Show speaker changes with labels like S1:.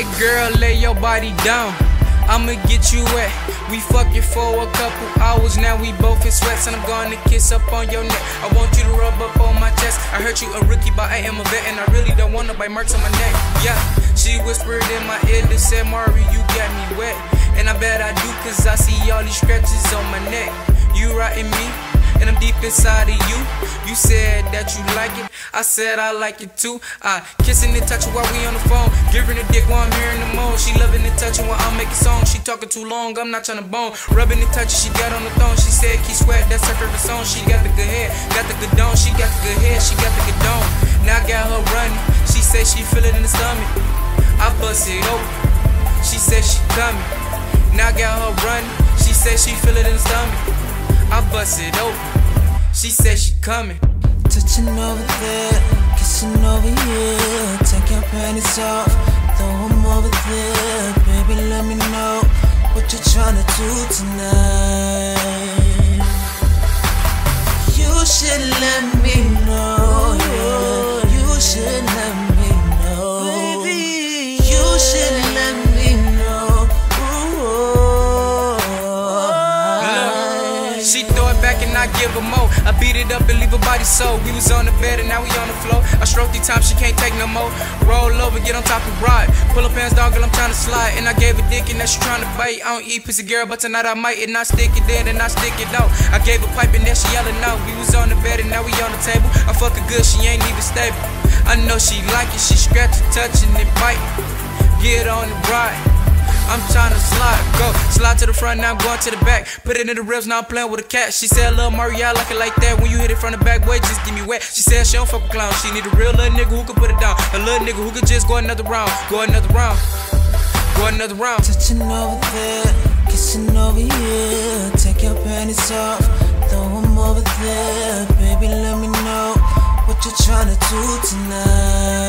S1: Hey girl, lay your body down. I'ma get you wet. We fucking for a couple hours now. We both in sweats, and I'm gonna kiss up on your neck. I want you to rub up on my chest. I heard you a rookie, but I am a vet, and I really don't want nobody marks on my neck. Yeah, she whispered in my ear and said, Marri, you got me wet. And I bet I do, cause I see all these scratches on my neck. You riding me? And I'm deep inside of you. You said that you like it, I said I like it too. I kissing and touching while we on the phone, giving a dick while I'm hearing the moan. She loving and touching while I'm making songs. She talking too long, I'm not trying to bone. Rubbing and touching, she got on the thong. She said keep sweat, that's her favorite song. She got the good hair, got the good dome. She got the good hair, she got the good dome. Now I got her running. She said she feel it in the stomach. I bust it open. She said she coming. Now I got her running. She said she feel it in the stomach. I bust it open. She said she coming.
S2: Touching over there, kissing over here. Take your panties off, throw them over there. Baby, let me know what you're trying to do tonight.
S1: And I give her more. I beat it up and leave her body so. We was on the bed and now we on the floor. I stroke three times, she can't take no more. Roll over, get on top and ride. Pull up pants, dog, girl, I'm trying to slide. And I gave a dick and now she trying to bite. I don't eat pussy, girl, but tonight I might. And I stick it in and I stick it out. I gave a pipe and then she yelling out. We was on the bed and now we on the table. I fuck her good, she ain't even stable. I know she like it, she scratching, touching, and biting. Get on the ride. I'm tryna slide, go slide to the front, now I'm going to the back. Put it in the ribs, now I'm playing with a cat. She said, "Lil Mario, I like it like that." When you hit it from the back, boy, just give me wet. She said she don't fuck with clowns, she need a real little nigga who can put it down. A little nigga who can just go another round, go another round, go another round.
S2: Touching over there, kissing over here. Take your panties off, throw them over there. Baby, let me know what you're trying to do tonight.